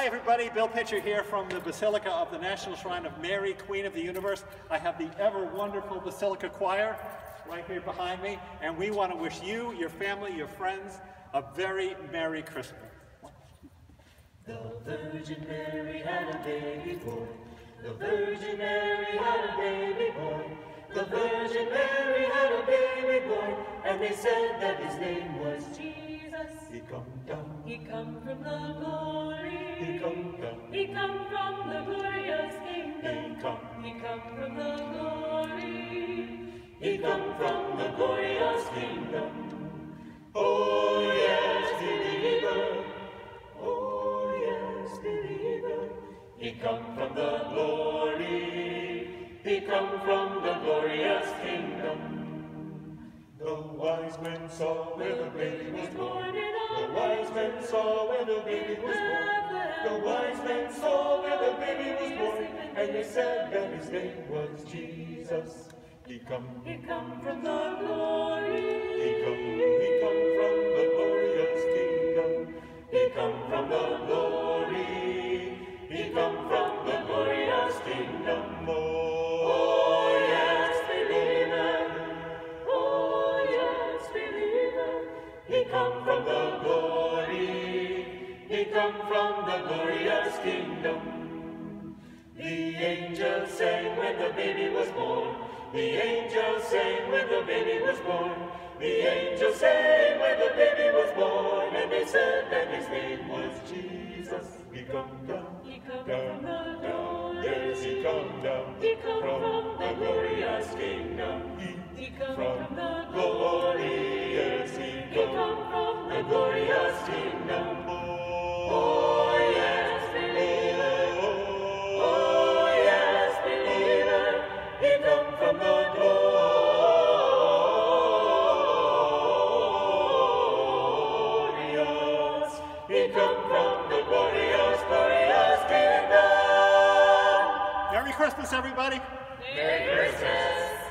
Hi everybody, Bill Picher here from the Basilica of the National Shrine of Mary, Queen of the Universe. I have the ever wonderful Basilica Choir right here behind me, and we want to wish you, your family, your friends, a very Merry Christmas. The Virgin Mary had a baby boy. The Virgin Mary had a baby boy. The Virgin Mary had a baby boy, and they said that his name was Jesus. He come down. He come from the glory. He come down. He come from the glorious kingdom. He come. He come from the glory. He come from the glorious kingdom. Oh yes, believer. Oh yes, believer. He come from the glory. He come from the glorious kingdom. The wise men saw where the baby was born. The wise men saw where the baby was born. The wise men saw where the baby was born. And they said that his name was Jesus. He come, He come from the glory. he come, he come from come from the glory. He come from the glorious kingdom. The angels sang when the baby was born. The angels sang when the baby was born. The angels sang when the baby was born. And they said that his name was Jesus. He come down, He come down, from the down. Yes, he come down He come from from the glorious kingdom. He come From from the glory, Merry Christmas, everybody! Merry Christmas.